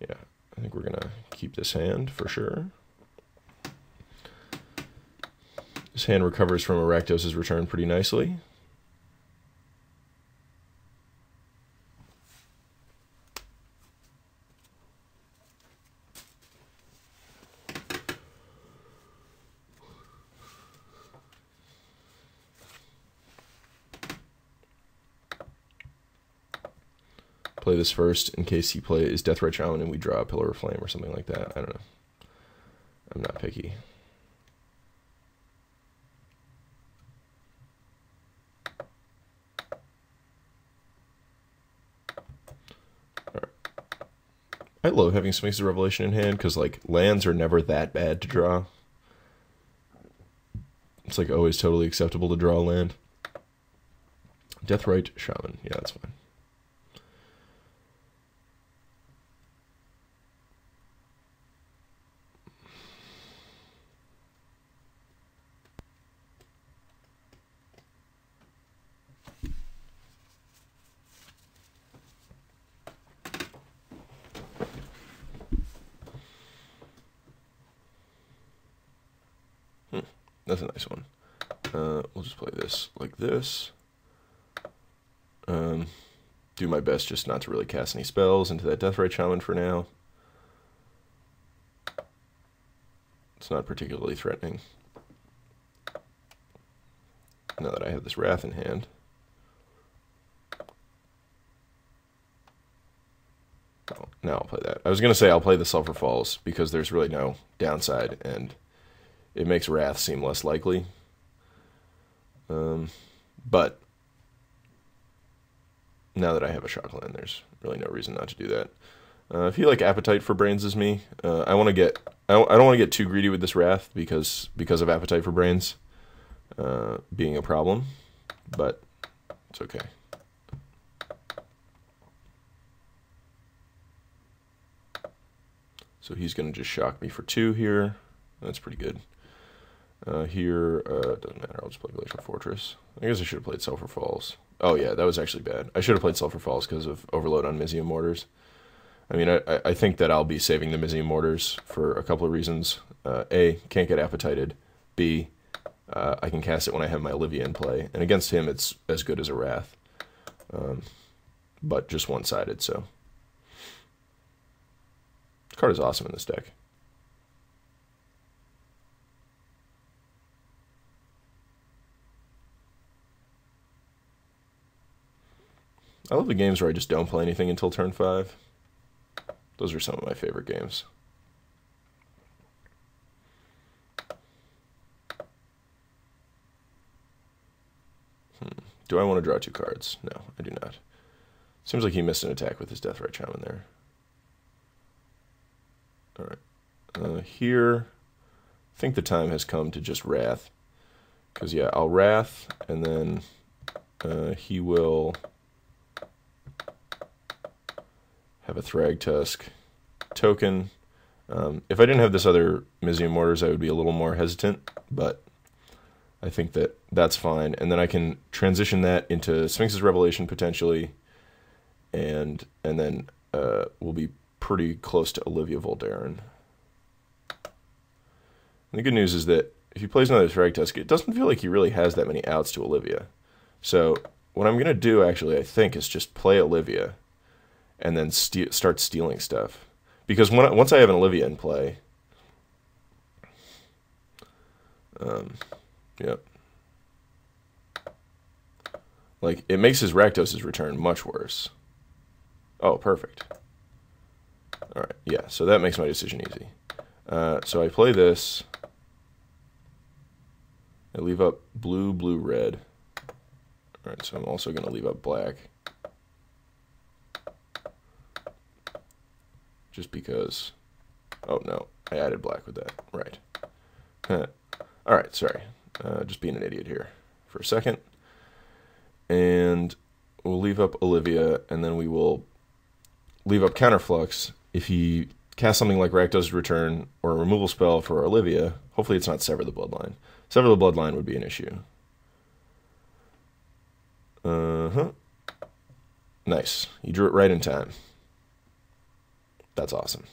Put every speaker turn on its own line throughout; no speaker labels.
Yeah, I think we're to keep this hand for sure. This hand recovers from Rakdos' return pretty nicely. Play this first in case he plays Deathrite Shaman and we draw a Pillar of Flame or something like that. I don't know. I'm not picky. I love having Sphinx's Revelation in hand because like lands are never that bad to draw. It's like always totally acceptable to draw land. Deathrite Shaman, yeah, that's fine. That's a nice one. Uh, we'll just play this like this. Um, do my best just not to really cast any spells into that Deathrite Shaman for now. It's not particularly threatening. Now that I have this Wrath in hand. Oh, now I'll play that. I was going to say I'll play the Sulphur Falls because there's really no downside and it makes Wrath seem less likely. Um, but now that I have a Shockland, there's really no reason not to do that. Uh, if you like Appetite for Brains as me, uh, I want to get I don't, I don't want to get too greedy with this Wrath because because of Appetite for Brains uh, being a problem, but it's okay. So he's going to just shock me for two here. That's pretty good. Uh, here, uh, doesn't matter. I'll just play Glacial Fortress. I guess I should have played Sulphur Falls. Oh yeah, that was actually bad. I should have played Sulphur Falls because of overload on Mizzium Mortars. I mean, I, I think that I'll be saving the Mizzium Mortars for a couple of reasons. Uh, a, can't get appetited. B, uh, I can cast it when I have my Olivia in play. And against him, it's as good as a Wrath. Um, but just one-sided, so. This card is awesome in this deck. I love the games where I just don't play anything until turn 5. Those are some of my favorite games. Hmm. Do I want to draw two cards? No, I do not. Seems like he missed an attack with his Deathrite Shaman there. Alright. Uh, here, I think the time has come to just Wrath. Because, yeah, I'll Wrath, and then uh, he will a Thragtusk token. Um, if I didn't have this other Mizzium Mortars, I would be a little more hesitant, but I think that that's fine. And then I can transition that into Sphinx's Revelation potentially, and and then uh, we'll be pretty close to Olivia Voldaren. And the good news is that if he plays another Thragtusk, it doesn't feel like he really has that many outs to Olivia. So what I'm going to do, actually, I think, is just play Olivia and then st start stealing stuff. Because when, once I have an Olivia in play, um, yep. Like, it makes his Rakdos' return much worse. Oh, perfect. Alright, yeah, so that makes my decision easy. Uh, so I play this. I leave up blue, blue, red. Alright, so I'm also going to leave up black. Just because. Oh no, I added black with that. Right. All right, sorry. Uh, just being an idiot here for a second. And we'll leave up Olivia, and then we will leave up Counterflux. If he casts something like Rakdos Return or a removal spell for Olivia, hopefully it's not Sever the Bloodline. Sever the Bloodline would be an issue. Uh huh. Nice. You drew it right in time. That's awesome.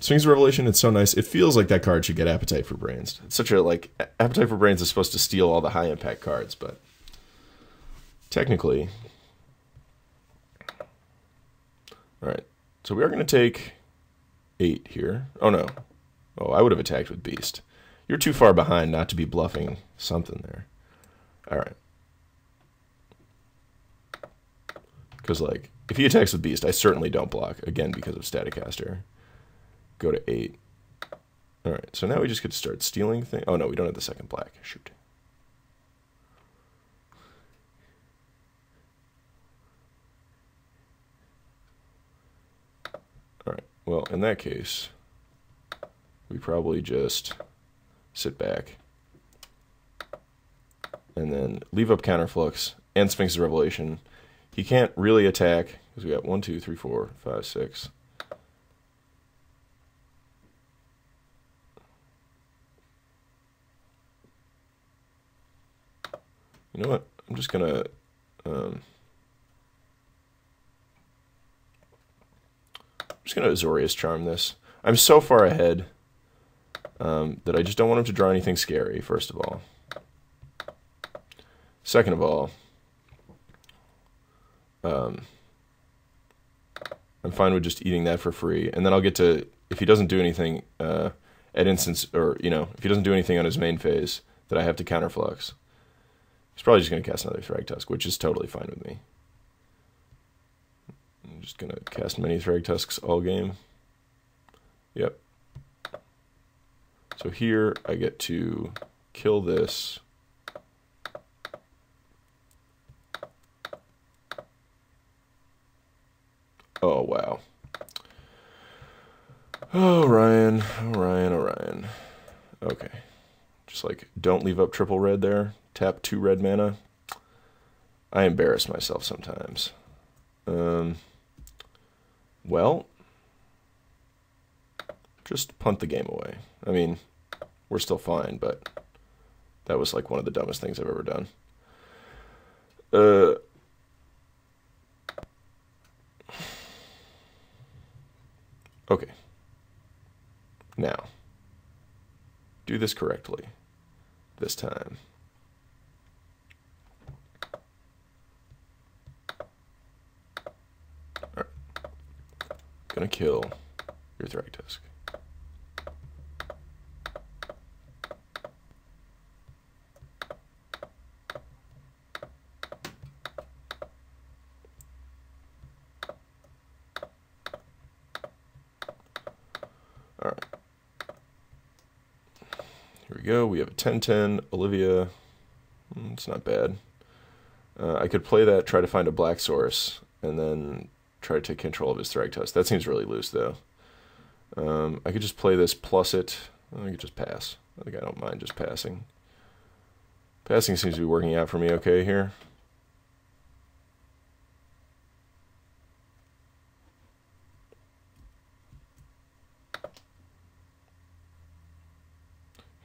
Sphinx Revelation, it's so nice. It feels like that card should get Appetite for Brains. It's such a, like, Appetite for Brains is supposed to steal all the high impact cards, but technically. Alright, so we are going to take eight here. Oh, no. Oh, I would have attacked with Beast. You're too far behind not to be bluffing something there. Alright. Because, like, if he attacks with Beast, I certainly don't block, again, because of Staticaster go to 8. Alright, so now we just get to start stealing things. Oh no, we don't have the second black. Shoot. Alright, well, in that case, we probably just sit back and then leave up Counterflux and Sphinx's Revelation. He can't really attack because we got one, two, three, four, five, six. You know what? I'm just gonna um, I'm just gonna Azorius charm this. I'm so far ahead um, that I just don't want him to draw anything scary. First of all. Second of all, um, I'm fine with just eating that for free, and then I'll get to if he doesn't do anything uh, at instance, or you know, if he doesn't do anything on his main phase that I have to counterflux. He's probably just going to cast another Thragtusk, which is totally fine with me. I'm just going to cast many Thragtusks all game. Yep. So here I get to kill this. Oh, wow. Oh, Ryan. Oh, Ryan. Oh, Ryan. Okay. Just like, don't leave up triple red there. Tap two red mana. I embarrass myself sometimes. Um, well, just punt the game away. I mean, we're still fine, but that was like one of the dumbest things I've ever done. Uh, okay. Now, do this correctly this time. Gonna kill your Thragtusk. Go. We have a 10-10 Olivia. Hmm, it's not bad. Uh, I could play that, try to find a black source, and then try to take control of his Thragtusk. That seems really loose, though. Um, I could just play this plus it. I could just pass. I think I don't mind just passing. Passing seems to be working out for me okay here.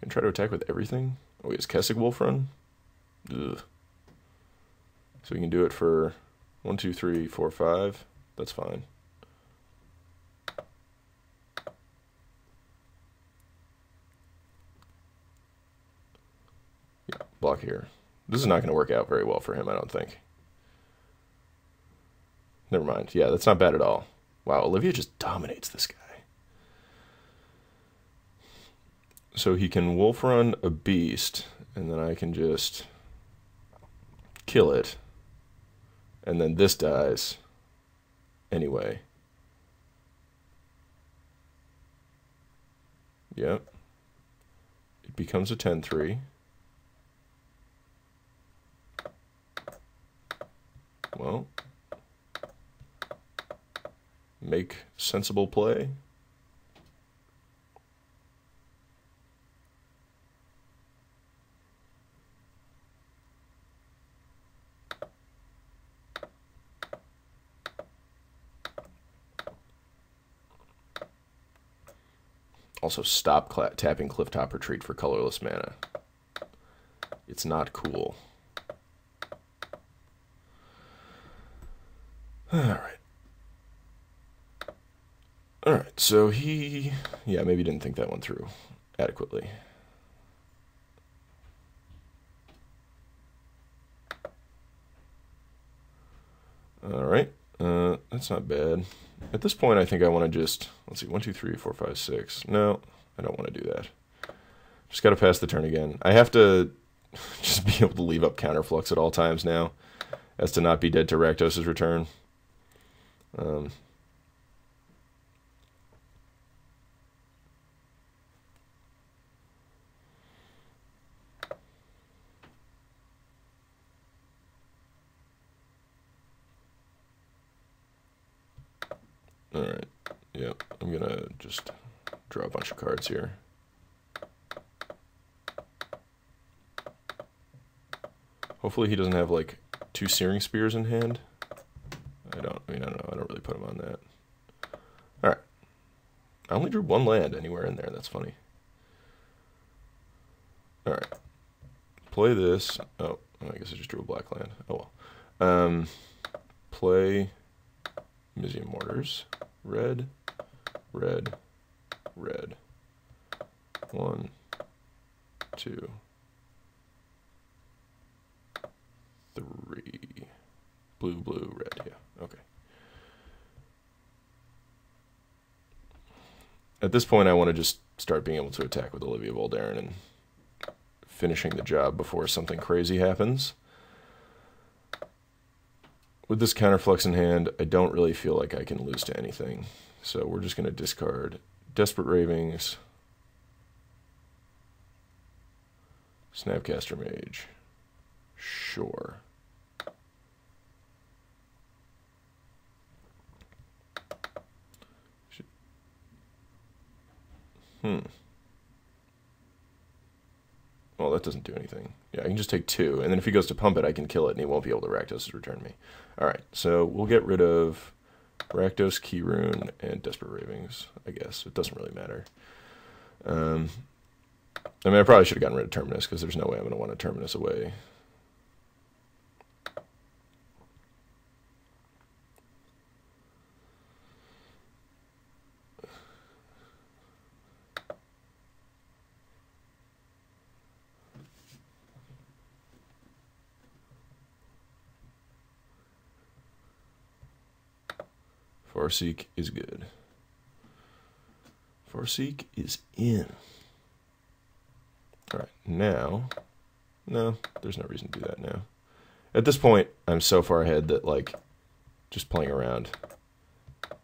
Can try to attack with everything. Oh, he has Kessig Wolf Run. Ugh. So we can do it for one, two, three, four, five. That's fine. Yeah, block here. This is not going to work out very well for him, I don't think. Never mind. Yeah, that's not bad at all. Wow, Olivia just dominates this guy. So he can wolf run a beast, and then I can just kill it. And then this dies anyway. Yep. It becomes a 10-3. Well, make sensible play. also stop tapping Clifftop Retreat for colorless mana. It's not cool. Alright. Alright, so he... Yeah, maybe didn't think that one through adequately. That's not bad. At this point, I think I want to just, let's see, one, two, three, four, five, six. No, I don't want to do that. Just got to pass the turn again. I have to just be able to leave up counterflux at all times now as to not be dead to Rakdos' return. Um, Alright, yep, I'm gonna just draw a bunch of cards here. Hopefully he doesn't have like two Searing Spears in hand. I don't, I mean, I don't know, I don't really put him on that. Alright. I only drew one land anywhere in there, that's funny. Alright. Play this. Oh, I guess I just drew a black land. Oh well. Um, play Mizzium Mortars red, red, red. One, two, three. Blue, blue, red. Yeah, okay. At this point, I want to just start being able to attack with Olivia Voldaren and finishing the job before something crazy happens with this counterflux in hand, I don't really feel like I can lose to anything. So we're just going to discard Desperate Ravings, Snapcaster Mage, sure. Hmm. Well, that doesn't do anything. Yeah, I can just take two, and then if he goes to pump it, I can kill it, and he won't be able to Rakdos return me. All right, so we'll get rid of Rakdos, Keyrune, and Desperate Ravings, I guess. It doesn't really matter. Um, I mean, I probably should have gotten rid of Terminus, because there's no way I'm going to want to Terminus away. Farseek is good. Farseek is in. All right, now, no, there's no reason to do that now. At this point, I'm so far ahead that, like, just playing around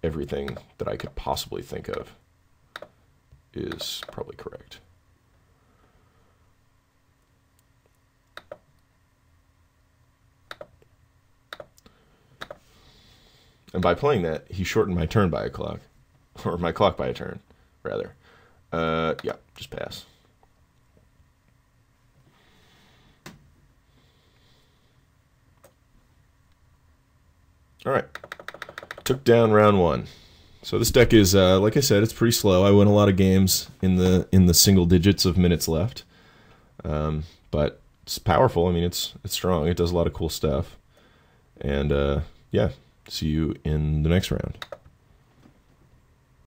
everything that I could possibly think of is probably correct. And by playing that, he shortened my turn by a clock. Or my clock by a turn, rather. Uh, yeah, just pass. All right. Took down round one. So this deck is, uh, like I said, it's pretty slow. I win a lot of games in the in the single digits of minutes left, um, but it's powerful. I mean, it's it's strong. It does a lot of cool stuff, and uh, yeah, See you in the next round.